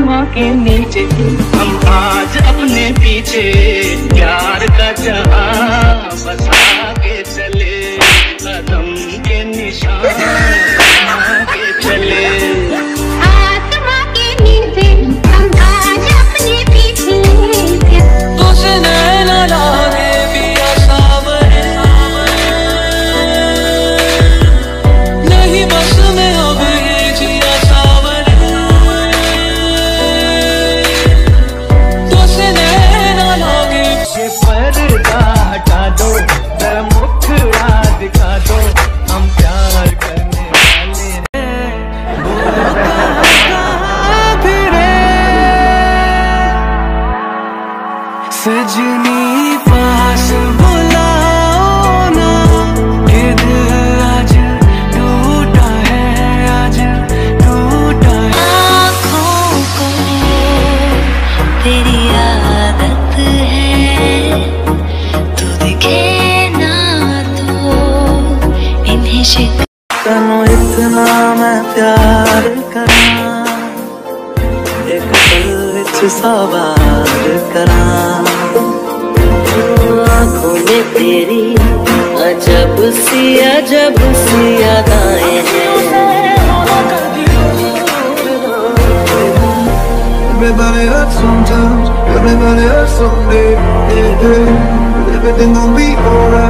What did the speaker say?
आसमां के नीचे। हम आज अपने पीछे। सजनी पास बुलाओ ना ये दिल आज टूटा है आज टूटा है। आँखों को तेरी आदत है तू दिखे ना तो इन्हें शिक तनु इतना मैं प्यार करा। विच सवार करा आँखों में तेरी अजब सी अजब सी अदाएँ हैं Everybody hurts sometimes, everybody hurts someday. Yeah, yeah. Everything gon' be alright.